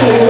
Senhor.